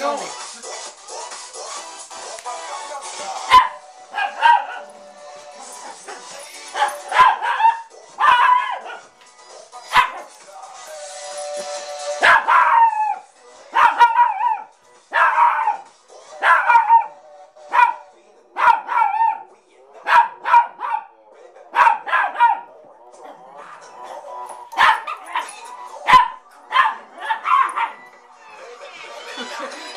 going. Yeah.